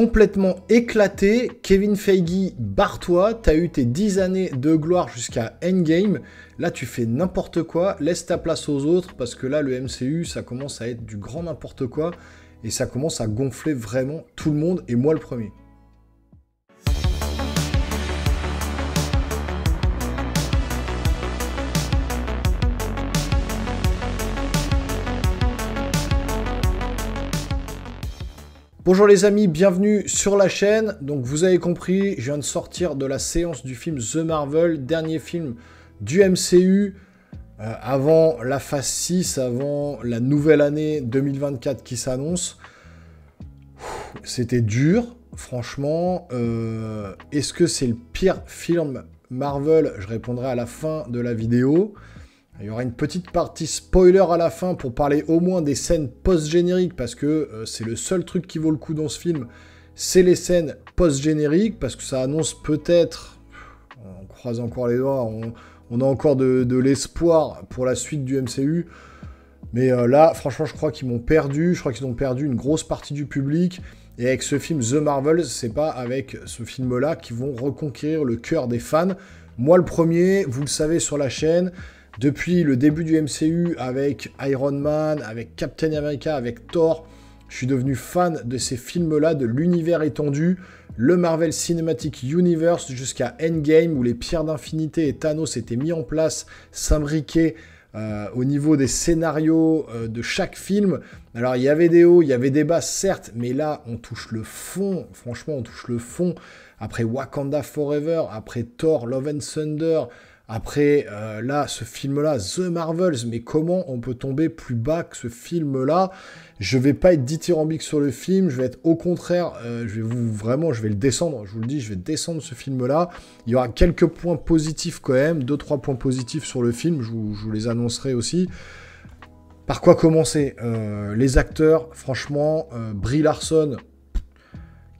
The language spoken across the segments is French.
complètement éclaté. Kevin Feige, barre-toi. T'as eu tes 10 années de gloire jusqu'à Endgame. Là, tu fais n'importe quoi. Laisse ta place aux autres parce que là, le MCU, ça commence à être du grand n'importe quoi. Et ça commence à gonfler vraiment tout le monde, et moi le premier. Bonjour les amis, bienvenue sur la chaîne. Donc vous avez compris, je viens de sortir de la séance du film The Marvel, dernier film du MCU, euh, avant la phase 6, avant la nouvelle année 2024 qui s'annonce. C'était dur, franchement. Euh, est-ce que c'est le pire film Marvel? Je répondrai à la fin de la vidéo. Il y aura une petite partie spoiler à la fin pour parler au moins des scènes post-génériques, parce que euh, c'est le seul truc qui vaut le coup dans ce film, c'est les scènes post-génériques, parce que ça annonce peut-être, on croise encore les doigts, on, a encore de, l'espoir pour la suite du MCU, mais euh, là, franchement, je crois qu'ils m'ont perdu, je crois qu'ils ont perdu une grosse partie du public, et avec ce film The Marvels, c'est pas avec ce film-là qu'ils vont reconquérir le cœur des fans. Moi, le premier, vous le savez sur la chaîne, depuis le début du MCU avec Iron Man, avec Captain America, avec Thor, je suis devenu fan de ces films-là, de l'univers étendu, le Marvel Cinematic Universe jusqu'à Endgame où les pierres d'infinité et Thanos étaient mis en place, s'imbriquaient euh, au niveau des scénarios euh, de chaque film. Alors il y avait des hauts, il y avait des bas, certes, mais là on touche le fond, franchement on touche le fond. Après Wakanda Forever, après Thor, Love and Thunder, après, euh, là, ce film-là, The Marvels, mais comment on peut tomber plus bas que ce film-là? Je vais pas être dithyrambique sur le film, je vais être au contraire, euh, je vais vous vraiment, je vais le descendre, je vous le dis, je vais descendre ce film-là. Il y aura quelques points positifs quand même, deux trois points positifs sur le film, je vous, les annoncerai aussi. Par quoi commencer? Euh, Les acteurs, franchement, Brie Larson,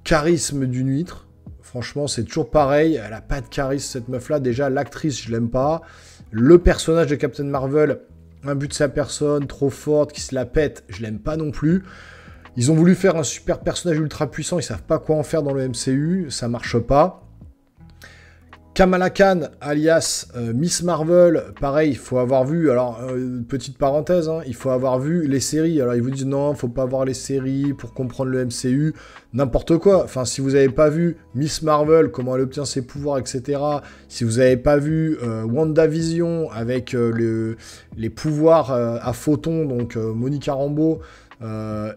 charisme d'une huître. Franchement, c'est toujours pareil. Elle a pas de charisme, cette meuf-là. Déjà, l'actrice, je l'aime pas. Le personnage de Captain Marvel, un but de sa personne, trop forte, qui se la pète, je l'aime pas non plus. Ils ont voulu faire un super personnage ultra puissant, ils savent pas quoi en faire dans le MCU, ça marche pas. Kamala Khan, alias euh, Miss Marvel, pareil, il faut avoir vu, alors euh, petite parenthèse, hein, il faut avoir vu les séries. Alors ils vous disent non, faut pas voir les séries pour comprendre le MCU, n'importe quoi. Enfin, si vous n'avez pas vu Miss Marvel, comment elle obtient ses pouvoirs, etc. Si vous n'avez pas vu WandaVision avec les pouvoirs à photons, donc Monica Rambeau,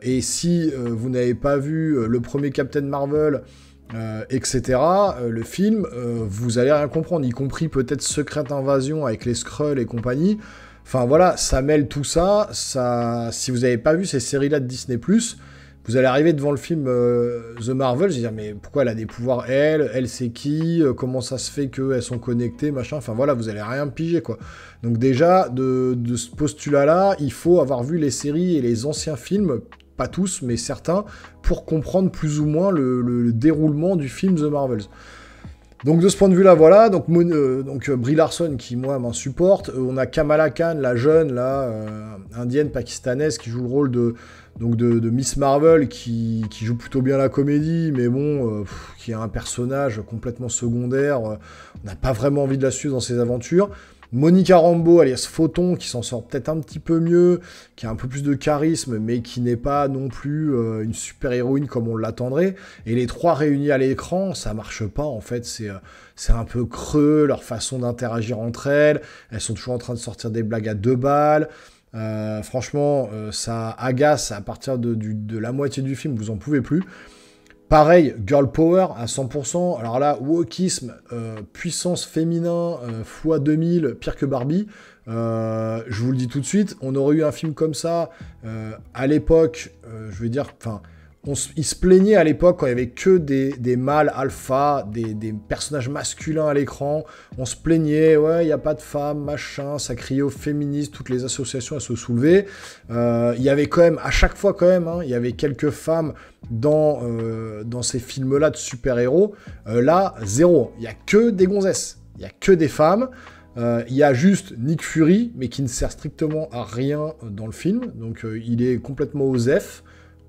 et si vous n'avez pas vu le premier Captain Marvel, euh, etc. Euh, le film, euh, vous allez rien comprendre, y compris peut-être Secret Invasion avec les Skrulls et compagnie. Enfin voilà, ça mêle tout ça. ça si vous n'avez pas vu ces séries-là de Disney+, vous allez arriver devant le film The Marvel, je vais dire mais pourquoi elle a des pouvoirs elle, elle c'est qui, comment ça se fait qu'elles sont connectées, machin. Enfin voilà, vous allez rien piger quoi. Donc déjà de, de ce postulat-là, il faut avoir vu les séries et les anciens films pas tous, mais certains, pour comprendre plus ou moins le, déroulement du film The Marvels. Donc de ce point de vue-là, voilà, donc, euh, euh, Brie Larson qui, moi, m'insupporte. Euh, on a Kamala Khan, la jeune, là, indienne, pakistanaise, qui joue le rôle de, Miss Marvel, qui, joue plutôt bien la comédie, mais bon, qui est un personnage complètement secondaire. on n'a pas vraiment envie de la suivre dans ses aventures. Monica Rambeau, alias Photon, qui s'en sort peut-être un petit peu mieux, qui a un peu plus de charisme, mais qui n'est pas non plus euh, une super-héroïne comme on l'attendrait. Et les trois réunis à l'écran, ça marche pas, en fait, c'est euh, c'est un peu creux, leur façon d'interagir entre elles. Elles sont toujours en train de sortir des blagues à deux balles. Euh, franchement, ça agace à partir de, de, la moitié du film, vous en pouvez plus. Pareil, girl power à 100%. Alors là, wokisme, euh, puissance féminin, euh, x 2000, pire que Barbie. Euh, je vous le dis tout de suite, on aurait eu un film comme ça à l'époque, je veux dire, enfin, il se plaignait à l'époque quand il y avait que des, mâles alpha, des, personnages masculins à l'écran. On se plaignait, ouais, il n'y a pas de femmes, machin, ça criait aux féministes, toutes les associations à se soulever. Euh, il y avait quand même, à chaque fois quand même, hein, il y avait quelques femmes dans, euh, dans ces films-là de super-héros. Euh, là, zéro. Il n'y a que des gonzesses. Il n'y a que des femmes. Il y a juste Nick Fury, mais qui ne sert strictement à rien dans le film. Donc il est complètement aux F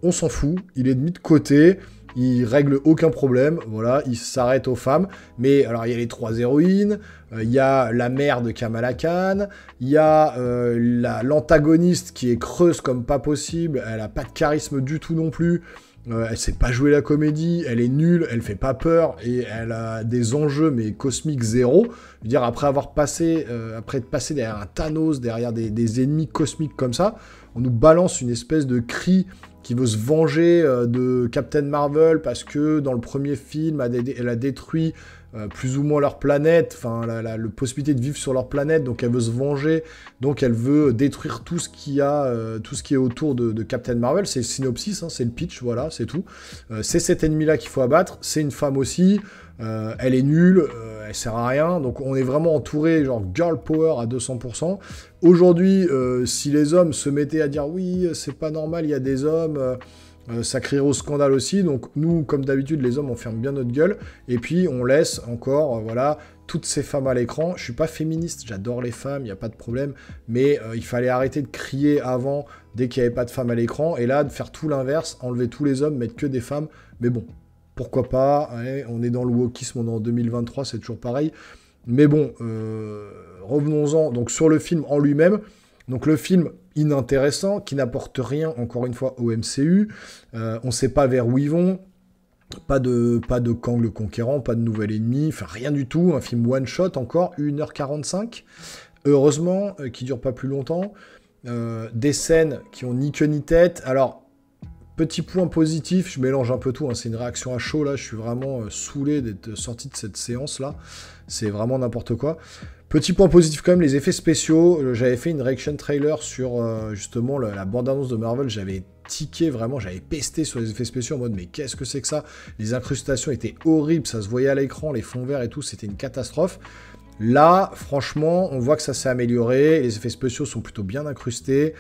on s'en fout, il est mis de côté. il règle aucun problème, voilà, il s'arrête aux femmes. Mais alors, il y a les trois héroïnes, euh, il y a la mère de Kamala Khan, il y a euh, l'antagoniste qui est creuse comme pas possible, elle a pas de charisme du tout non plus. Euh, elle sait pas jouer la comédie, elle est nulle, elle fait pas peur et elle a des enjeux mais cosmiques zéro. Dire après avoir passé, après être passé derrière un Thanos, derrière des, ennemis cosmiques comme ça, on nous balance une espèce de cri qui veut se venger euh, de Captain Marvel parce que dans le premier film, elle a détruit euh, plus ou moins leur planète, enfin la, la, possibilité de vivre sur leur planète, donc elle veut se venger, donc elle veut détruire tout ce qui a, euh, tout ce qui est autour de, Captain Marvel. C'est le synopsis, hein, c'est le pitch, voilà, c'est tout. c'est cet ennemi-là qu'il faut abattre. C'est une femme aussi. elle est nulle, elle sert à rien. Donc on est vraiment entouré, genre girl power à 200%. Aujourd'hui, euh, si les hommes se mettaient à dire oui, c'est pas normal, il y a des hommes, euh, euh, ça crierait au scandale aussi. Donc nous, comme d'habitude, les hommes, on ferme bien notre gueule. Et puis on laisse encore, voilà, toutes ces femmes à l'écran. Je suis pas féministe, j'adore les femmes, il n'y a pas de problème. Mais il fallait arrêter de crier avant dès qu'il n'y avait pas de femmes à l'écran. Et là, de faire tout l'inverse, enlever tous les hommes, mettre que des femmes. Mais bon, pourquoi pas On est dans le wokisme, on est en 2023, c'est toujours pareil. Mais bon, euh, revenons-en donc sur le film en lui-même. Donc le film inintéressant, qui n'apporte rien, encore une fois, au MCU. Euh, on ne sait pas vers où ils vont. Pas de, pas Kang le Conquérant, pas de nouvel ennemi, enfin rien du tout. Un film one-shot encore, 1h45. Heureusement, euh, qui dure pas plus longtemps. des scènes qui ont ni queue ni tête. Alors, Petit point positif, je mélange un peu tout, hein, c'est une réaction à chaud là, je suis vraiment euh, saoulé d'être sorti de cette séance là, c'est vraiment n'importe quoi. Petit point positif quand même, les effets spéciaux, euh, j'avais fait une reaction trailer sur euh, justement la, bande-annonce de Marvel, j'avais tiqué vraiment, j'avais pesté sur les effets spéciaux en mode mais qu'est-ce que c'est que ça? Les incrustations étaient horribles, ça se voyait à l'écran, les fonds verts et tout, c'était une catastrophe. Là, franchement, on voit que ça s'est amélioré, les effets spéciaux sont plutôt bien incrustés,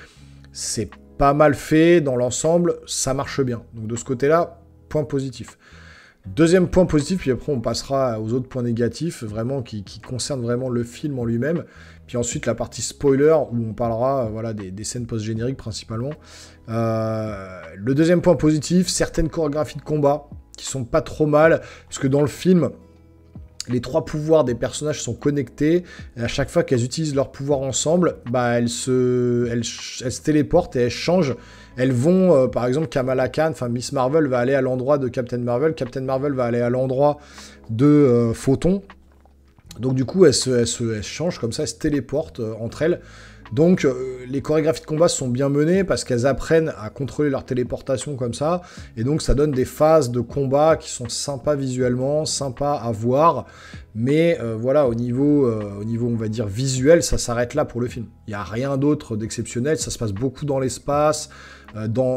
c'est pas mal fait dans l'ensemble, ça marche bien. Donc de ce côté-là, point positif. Deuxième point positif, puis après on passera aux autres points négatifs, vraiment qui, concernent vraiment le film en lui-même. Puis ensuite la partie spoiler, où on parlera voilà, des, scènes post-génériques principalement. Euh, le deuxième point positif, certaines chorégraphies de combat qui sont pas trop mal, parce que dans le film, les trois pouvoirs des personnages sont connectés, à chaque fois qu'elles utilisent leurs pouvoirs ensemble, bah elles se, elles, se téléportent et elles changent. Elles vont, euh, par exemple, Kamala Khan, enfin Miss Marvel va aller à l'endroit de Captain Marvel, Captain Marvel va aller à l'endroit de euh, Photon. Donc du coup, elles se, elles se, elles changent comme ça, elles se téléportent euh, entre elles. Donc euh, les chorégraphies de combat sont bien menées parce qu'elles apprennent à contrôler leur téléportation comme ça, et donc ça donne des phases de combat qui sont sympas visuellement, sympas à voir, mais euh, voilà, au niveau, euh, au niveau, on va dire, visuel, ça s'arrête là pour le film. Il n'y a rien d'autre d'exceptionnel, ça se passe beaucoup dans l'espace,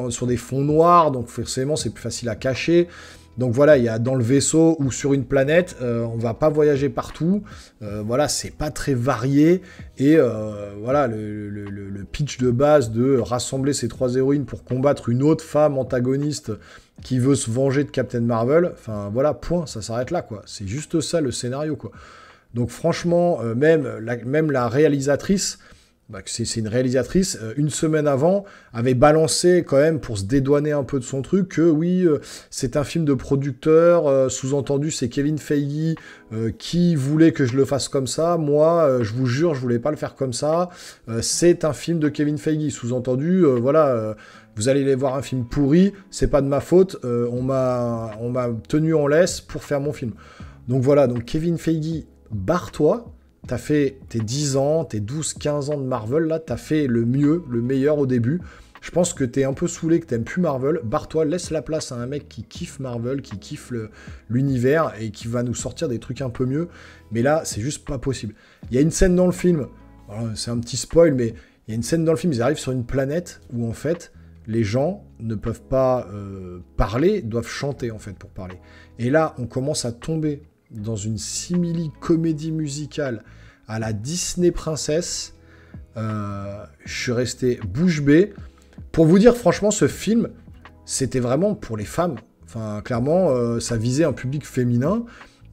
sur des fonds noirs, donc forcément c'est plus facile à cacher. Donc voilà, il y a dans le vaisseau ou sur une planète, euh, on va pas voyager partout. Euh, voilà, c'est pas très varié. Et euh, voilà, le, pitch de base de rassembler ces trois héroïnes pour combattre une autre femme antagoniste qui veut se venger de Captain Marvel. Enfin voilà, point, ça s'arrête là quoi. C'est juste ça le scénario quoi. Donc franchement, même, même la réalisatrice, c'est une réalisatrice, euh, une semaine avant, avait balancé quand même pour se dédouaner un peu de son truc que oui, euh, c'est un film de producteur, euh, sous-entendu c'est Kevin Feige qui voulait que je le fasse comme ça, moi je vous jure je voulais pas le faire comme ça, c'est un film de Kevin Feige, sous-entendu voilà, vous allez aller voir un film pourri, c'est pas de ma faute, on m'a tenu en laisse pour faire mon film. Donc voilà, donc Kevin Feige, barre-toi, T'as fait tes 10 ans, tes 12-15 ans de Marvel, là, t'as fait le mieux, le meilleur au début. Je pense que t'es un peu saoulé, que t'aimes plus Marvel. Barre-toi, laisse la place à un mec qui kiffe Marvel, qui kiffe l'univers et qui va nous sortir des trucs un peu mieux. Mais là, c'est juste pas possible. Il y a une scène dans le film, c'est un petit spoil, mais il y a une scène dans le film, ils arrivent sur une planète où en fait, les gens ne peuvent pas euh, parler, doivent chanter en fait pour parler. Et là, on commence à tomber dans une simili comédie musicale à la Disney Princesse. Euh, je suis resté bouche bée. Pour vous dire, franchement, ce film, c'était vraiment pour les femmes. Enfin, clairement, euh, ça visait un public féminin.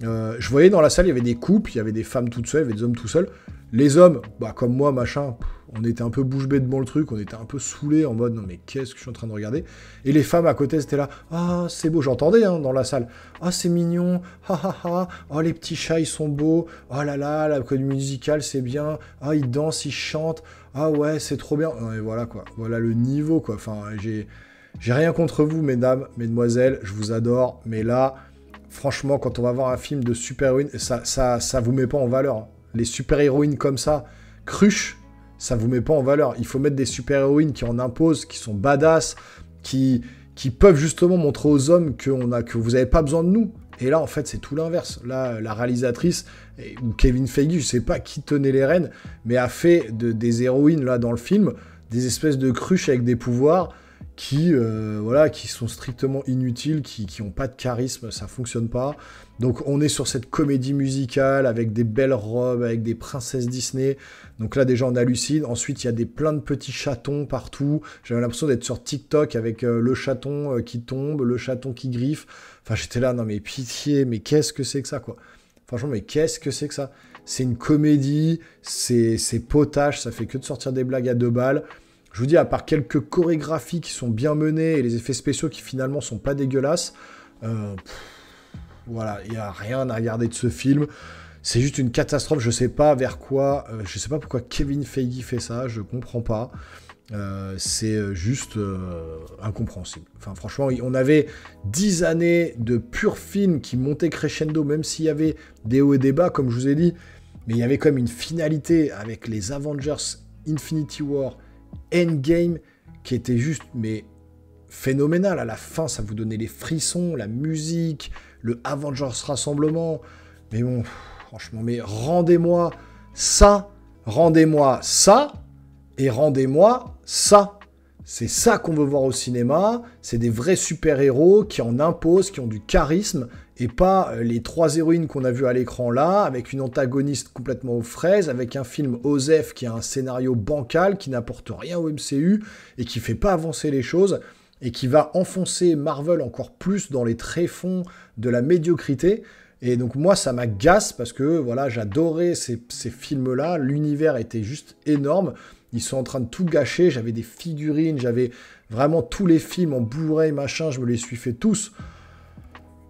Euh, je voyais dans la salle, il y avait des couples, il y avait des femmes toutes seules, il y avait des hommes tout seuls. Les hommes, bah, comme moi, machin, On était un peu bouche bée devant le truc, on était un peu saoulés en mode non mais qu'est-ce que je suis en train de regarder? Et les femmes à côté c'était là, ah c'est beau, j'entendais hein, dans la salle, ah c'est mignon, ha ha ha, oh les petits chats ils sont beaux, oh là là, la comédie musicale c'est bien, ah ils dansent, ils chantent, ah ouais c'est trop bien. Et voilà quoi, voilà le niveau quoi. Enfin j'ai j'ai rien contre vous mesdames, mesdemoiselles, je vous adore, mais là franchement quand on va voir un film de super-héroïne, ça, ça ça vous met pas en valeur. Hein. Les super-héroïnes comme ça, cruche, ça vous met pas en valeur. Il faut mettre des super-héroïnes qui en imposent, qui sont badass, qui, qui peuvent justement montrer aux hommes que, a, que vous n'avez pas besoin de nous. Et là, en fait, c'est tout l'inverse. Là, la réalisatrice, ou Kevin Feige, je sais pas qui tenait les rênes, mais a fait de, des héroïnes, là, dans le film, des espèces de cruches avec des pouvoirs qui, euh, voilà, qui sont strictement inutiles, qui n'ont pas de charisme, ça fonctionne pas. Donc on est sur cette comédie musicale avec des belles robes, avec des princesses Disney. Donc là déjà on hallucine. Ensuite il y a des plein de petits chatons partout. J'avais l'impression d'être sur TikTok avec euh, le chaton euh, qui tombe, le chaton qui griffe. Enfin j'étais là, non mais pitié, mais qu'est-ce que c'est que ça quoi? Franchement mais qu'est-ce que c'est que ça? C'est une comédie, c'est potage, ça fait que de sortir des blagues à deux balles. Je vous dis, à part quelques chorégraphies qui sont bien menées et les effets spéciaux qui finalement sont pas dégueulasses, euh, voilà, il n'y a rien à regarder de ce film. C'est juste une catastrophe. Je sais pas vers quoi. Euh, je sais pas pourquoi Kevin Feige fait ça. Je comprends pas. Euh, c'est juste incompréhensible. Enfin, franchement, on avait 10 années de pur film qui montaient crescendo, même s'il y avait des hauts et des bas, comme je vous ai dit. Mais il y avait quand même une finalité avec les Avengers Infinity War Endgame qui était juste mais phénoménal. À la fin, ça vous donnait les frissons, la musique, le Avengers Rassemblement. Mais bon, franchement, mais rendez-moi ça, rendez-moi ça, et rendez-moi ça. C'est ça qu'on veut voir au cinéma. C'est des vrais super-héros qui en imposent, qui ont du charisme, et pas euh, les trois héroïnes qu'on a vues à l'écran là, avec une antagoniste complètement aux fraises, avec un film Osef qui a un scénario bancal, qui n'apporte rien au MCU, et qui fait pas avancer les choses, et qui va enfoncer Marvel encore plus dans les tréfonds de la médiocrité. Et donc moi, ça m'agace parce que voilà, j'adorais ces, ces films-là, l'univers était juste énorme. Ils sont en train de tout gâcher. J'avais des figurines, j'avais vraiment tous les films en Blu-ray, machin, je me les suis fait tous.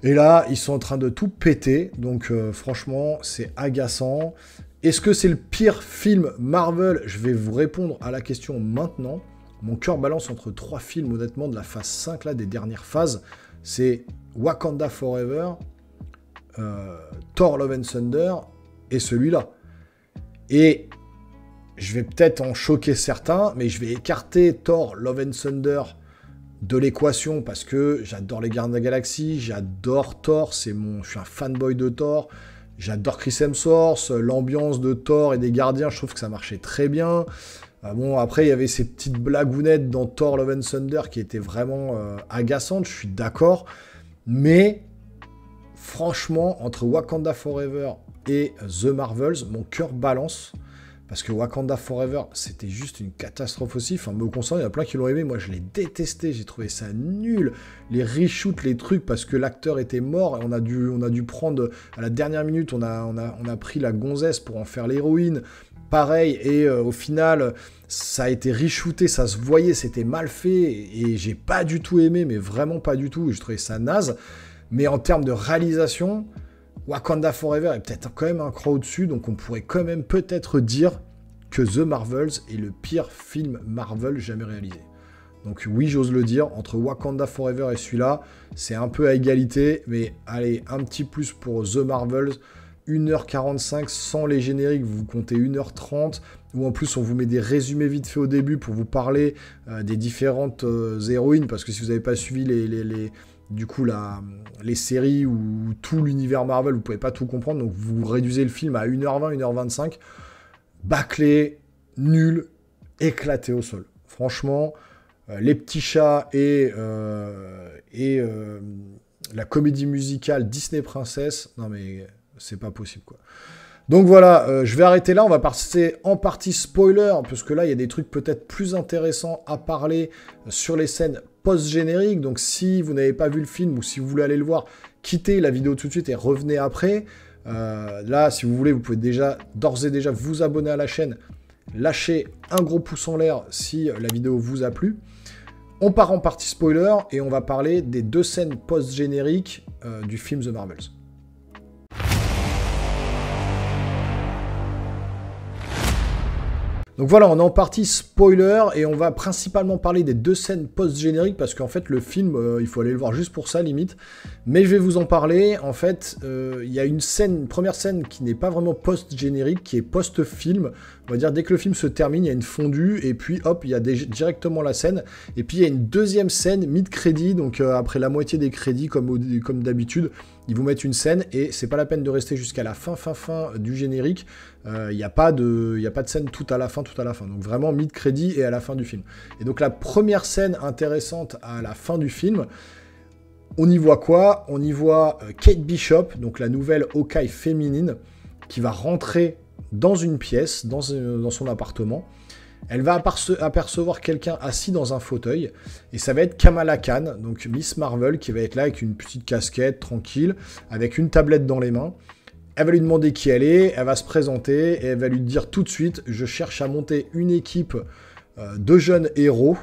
Et là, ils sont en train de tout péter. Donc, euh, franchement, c'est agaçant. Est-ce que c'est le pire film Marvel? Je vais vous répondre à la question maintenant. Mon cœur balance entre trois films, honnêtement, de la phase 5, là, des dernières phases. C'est Wakanda Forever, euh, Thor Love and Thunder et celui-là. Et je vais peut-être en choquer certains, mais je vais écarter Thor Love and Thunder de l'équation parce que j'adore les Gardiens de la Galaxie, j'adore Thor, c'est mon, je suis un fanboy de Thor, j'adore Chris Hemsworth, l'ambiance de Thor et des Gardiens, je trouve que ça marchait très bien. Euh, bon, après, il y avait ces petites blagounettes dans Thor Love and Thunder qui étaient vraiment euh, agaçantes, je suis d'accord, mais franchement, entre Wakanda Forever et The Marvels, mon cœur balance. Parce que Wakanda Forever, c'était juste une catastrophe aussi. Enfin, me concernant, il y a plein qui l'ont aimé. Moi, je l'ai détesté. J'ai trouvé ça nul. Les reshoots, les trucs, parce que l'acteur était mort. On a dû, on a dû prendre, à la dernière minute, on a, pris la gonzesse pour en faire l'héroïne. Pareil. Et euh, au final, ça a été reshooté. Ça se voyait. C'était mal fait. Et j'ai pas du tout aimé, mais vraiment pas du tout. Je trouvais ça naze. Mais en termes de réalisation, Wakanda Forever est peut-être quand même un cran au-dessus, donc on pourrait quand même peut-être dire que The Marvels est le pire film Marvel jamais réalisé. Donc oui, j'ose le dire, entre Wakanda Forever et celui-là, c'est un peu à égalité, mais allez, un petit plus pour The Marvels, 1h45 sans les génériques, vous comptez 1h30, ou en plus on vous met des résumés vite fait au début pour vous parler euh, des différentes euh, héroïnes, parce que si vous n'avez pas suivi les du coup les séries ou tout l'univers Marvel, vous pouvez pas tout comprendre, donc vous réduisez le film à 1h20, 1h25, bâclé, nul, éclaté au sol. Franchement, euh, les petits chats et, euh, euh, la comédie musicale Disney Princesse, non mais c'est pas possible quoi. Donc voilà, je vais arrêter là, on va passer en partie spoiler, parce que là il y a des trucs peut-être plus intéressants à parler sur les scènes post-générique. Donc si vous n'avez pas vu le film ou si vous voulez aller le voir, quittez la vidéo tout de suite et revenez après. Euh, là, si vous voulez, vous pouvez déjà d'ores et déjà vous abonner à la chaîne, lâchez un gros pouce en l'air si la vidéo vous a plu. On part en partie spoiler et on va parler des deux scènes post-génériques euh, du film The Marvels. Donc voilà, on est en partie spoiler et on va principalement parler des deux scènes post-génériques parce qu'en fait le film, euh, il faut aller le voir juste pour ça limite. Mais je vais vous en parler. En fait, euh, il y a une scène, une première scène qui n'est pas vraiment post-générique, qui est post-film. On va dire dès que le film se termine, il y a une fondue et puis hop, il y a directement la scène. Et puis il y a une deuxième scène mid-crédit, donc euh, après la moitié des crédits comme, d'habitude ils vous mettent une scène et c'est pas la peine de rester jusqu'à la fin, fin, fin du générique. Il euh, n'y a, pas de, a pas de scène tout à la fin, tout à la fin. Donc vraiment mid-crédit et à la fin du film. Et donc la première scène intéressante à la fin du film, on y voit quoi? On y voit euh, Kate Bishop, donc la nouvelle Hawkeye féminine, qui va rentrer dans une pièce, dans, euh, dans son appartement. Elle va apercevoir quelqu'un assis dans un fauteuil, et ça va être Kamala Khan, donc Miss Marvel, qui va être là avec une petite casquette, tranquille, avec une tablette dans les mains. Elle va lui demander qui elle est, elle va se présenter, et elle va lui dire tout de suite, je cherche à monter une équipe euh, de jeunes héros,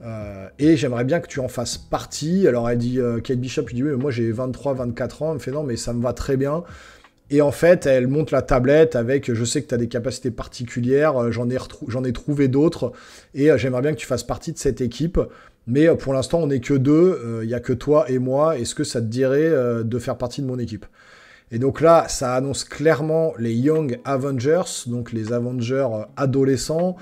euh, et j'aimerais bien que tu en fasses partie. Alors elle dit, Kate Bishop lui dit, oui, mais moi j'ai 23-24 ans, elle me fait non, mais ça me va très bien. Et en fait, elle monte la tablette avec je sais que tu as des capacités particulières, euh, j'en ai, trouvé d'autres, et euh, j'aimerais bien que tu fasses partie de cette équipe. Mais euh, pour l'instant, on n'est que deux, il n'y a que toi et moi. Est-ce que ça te dirait de faire partie de mon équipe? Et donc là, ça annonce clairement les Young Avengers, donc les Avengers adolescents.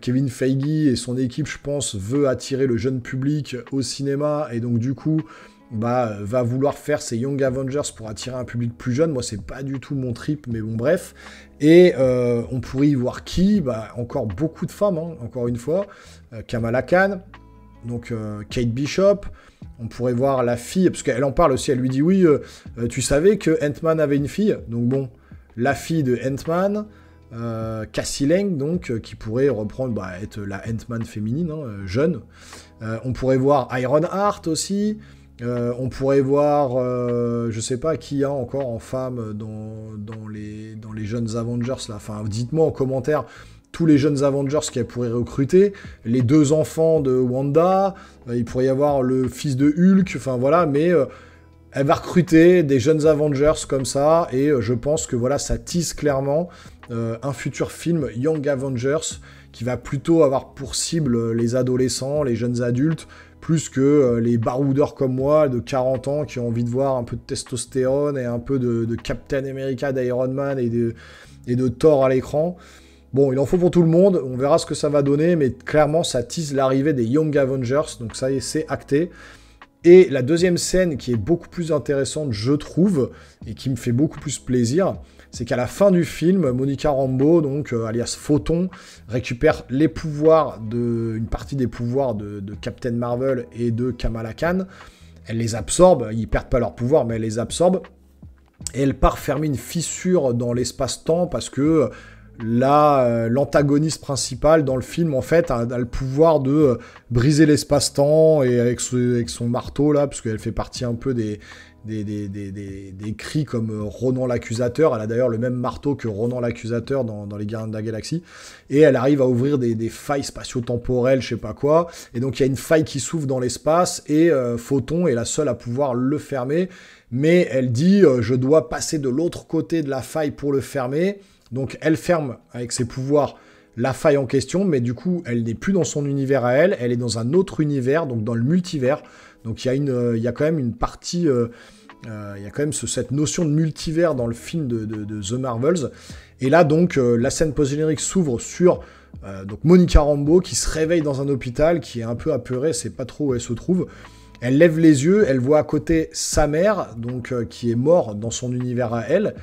Kevin Feige et son équipe, je pense, veut attirer le jeune public au cinéma, et donc du coup, bah, va vouloir faire ses Young Avengers pour attirer un public plus jeune. Moi, c'est pas du tout mon trip, mais bon, bref. Et euh, on pourrait y voir qui? Bah, Encore beaucoup de femmes, hein, encore une fois. Euh, Kamala Khan, donc euh, Kate Bishop. On pourrait voir la fille, parce qu'elle en parle aussi, elle lui dit Oui, tu savais que Ant-Man avait une fille? Donc bon, la fille de Ant-Man. Cassie Lang, donc, qui pourrait reprendre, bah, être la Ant-Man féminine, hein, jeune. on pourrait voir Iron Heart aussi. Euh, on pourrait voir, euh, je sais pas qui y a encore en femme dans, les, jeunes Avengers là. Enfin, dites-moi en commentaire tous les jeunes Avengers qu'elle pourrait recruter, les deux enfants de Wanda, euh, il pourrait y avoir le fils de Hulk, enfin voilà, mais elle va recruter des jeunes Avengers comme ça, et je pense que voilà, ça tisse clairement un futur film Young Avengers qui va plutôt avoir pour cible les adolescents, les jeunes adultes, plus que euh, les baroudeurs comme moi de 40 ans qui ont envie de voir un peu de testostérone et un peu de, Captain America, d'Iron Man et de, et de Thor à l'écran. Bon, il en faut pour tout le monde, on verra ce que ça va donner, mais clairement ça tease l'arrivée des Young Avengers, donc ça y est, c'est acté. Et la deuxième scène qui est beaucoup plus intéressante, je trouve, et qui me fait beaucoup plus plaisir, c'est qu'à la fin du film, Monica Rambeau, donc euh, alias Photon, récupère les pouvoirs de une partie des pouvoirs de, Captain Marvel et de Kamala Khan. Elle les absorbe, ils perdent pas leurs pouvoirs, mais elle les absorbe. Et elle part fermer une fissure dans l'espace-temps parce que là, euh, l'antagoniste principal dans le film, en fait, a, le pouvoir de euh, briser l'espace-temps et avec, avec, son marteau, là, parce qu'elle fait partie un peu des, des, des, cris comme euh, Ronan l'accusateur. Elle a d'ailleurs le même marteau que Ronan l'accusateur dans, les Gardiens de la Galaxie. Et elle arrive à ouvrir des, failles spatio-temporelles, je sais pas quoi. Et donc il y a une faille qui s'ouvre dans l'espace et euh, Photon est la seule à pouvoir le fermer. Mais elle dit euh, je dois passer de l'autre côté de la faille pour le fermer. Donc elle ferme avec ses pouvoirs la faille en question, mais du coup elle n'est plus dans son univers à elle, elle est dans un autre univers, donc dans le multivers. Donc il y, a quand même une partie, euh, euh, il y a quand même cette notion de multivers dans le film de, The Marvels. Et là donc euh, la scène post-générique s'ouvre sur donc Monica Rambeau qui se réveille dans un hôpital, qui est un peu apeurée, c'est pas trop où elle se trouve. Elle lève les yeux, elle voit à côté sa mère, donc qui est morte dans son univers à elle.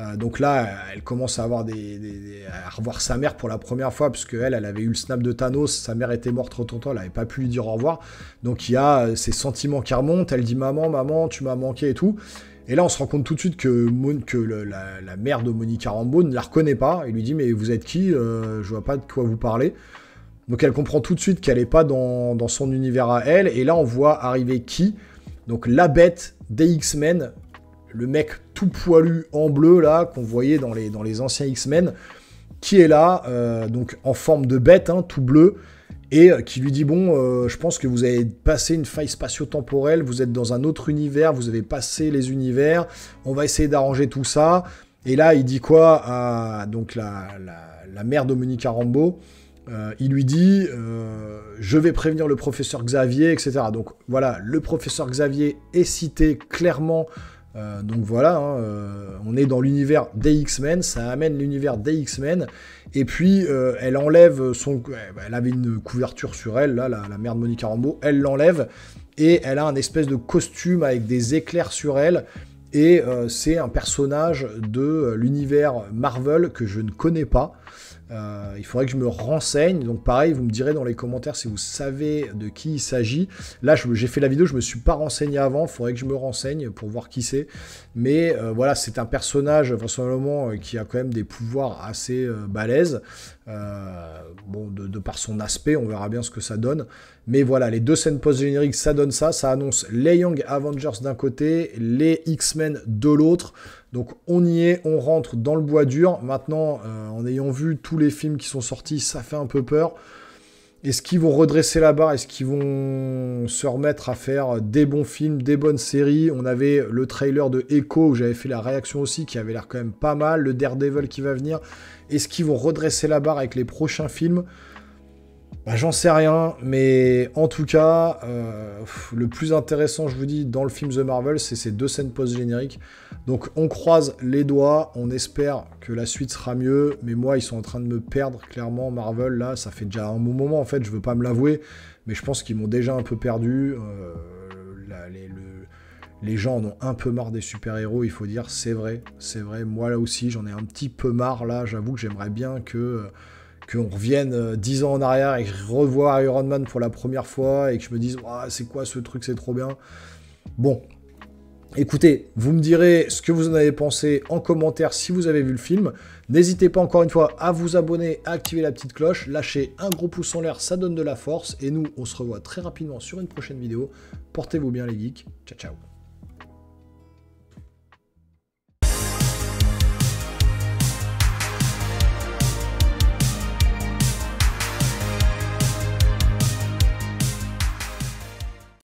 Euh, donc là, elle commence à avoir des, à revoir sa mère pour la première fois, puisque elle, elle avait eu le snap de Thanos, sa mère était morte trop tôt, elle n'avait pas pu lui dire au revoir. Donc il y a euh, ces sentiments qui remontent, elle dit maman, maman, tu m'as manqué et tout. Et là, on se rend compte tout de suite que, la, mère de Monica Rambeau ne la reconnaît pas. Il lui dit mais vous êtes qui? Euh, Je vois pas de quoi vous parlez. Donc elle comprend tout de suite qu'elle n'est pas dans son univers à elle. Et là, on voit arriver qui? Donc la bête des X-Men, le mec tout poilu en bleu là qu'on voyait dans les, dans les anciens X-Men qui est là, donc en forme de bête, hein, tout bleu, et qui lui dit bon, je pense que vous avez passé une faille spatio-temporelle, vous êtes dans un autre univers, vous avez passé les univers, on va essayer d'arranger tout ça. Et là, il dit quoi à donc la, la, mère Dominique Arambo euh, il lui dit euh, Je vais prévenir le professeur Xavier, etc. Donc voilà, le professeur Xavier est cité clairement. Euh, donc voilà, hein, on est dans l'univers des X-Men, ça amène l'univers des X-Men. Et puis elle enlève son. Elle avait une couverture sur elle, là, la, mère de Monica Rambeau, elle l'enlève. Et elle a un espèce de costume avec des éclairs sur elle. Et c'est un personnage de l'univers Marvel que je ne connais pas. Euh, il faudrait que je me renseigne. Donc pareil, vous me direz dans les commentaires si vous savez de qui il s'agit. Là, j'ai fait la vidéo, je me suis pas renseigné avant. Il faudrait que je me renseigne pour voir qui c'est. Mais euh, voilà, c'est un personnage vraisemblablement euh, qui a quand même des pouvoirs assez balèzes. Bon, de, par son aspect, on verra bien ce que ça donne. Mais voilà, les deux scènes post-génériques, ça donne ça. Ça annonce les Young Avengers d'un côté, les X-Men de l'autre. Donc on y est, on rentre dans le bois dur. Maintenant, euh, en ayant vu tous les films qui sont sortis, ça fait un peu peur. Est-ce qu'ils vont redresser la barre? Est-ce qu'ils vont se remettre à faire des bons films, des bonnes séries? On avait le trailer de Echo où j'avais fait la réaction aussi qui avait l'air quand même pas mal. Le Daredevil qui va venir. Est-ce qu'ils vont redresser la barre avec les prochains films bah, J'en sais rien, mais en tout cas, euh, le plus intéressant, je vous dis, dans le film The Marvel, c'est ces deux scènes post-génériques. Donc on croise les doigts, on espère que la suite sera mieux, mais moi, ils sont en train de me perdre, clairement, Marvel, là, ça fait déjà un bon moment, en fait, je veux pas me l'avouer, mais je pense qu'ils m'ont déjà un peu perdu. Euh, gens en ont un peu marre des super-héros, il faut dire, c'est vrai, c'est vrai, moi là aussi, j'en ai un petit peu marre, là, j'avoue que j'aimerais bien que qu'on revienne 10 euh, ans en arrière et que je revoie Iron Man pour la première fois et que je me dise c'est quoi ce truc, c'est trop bien? Bon, écoutez, vous me direz ce que vous en avez pensé en commentaire si vous avez vu le film. N'hésitez pas encore une fois à vous abonner, à activer la petite cloche, lâchez un gros pouce en l'air, ça donne de la force. Et nous, on se revoit très rapidement sur une prochaine vidéo. Portez-vous bien les geeks. Ciao ciao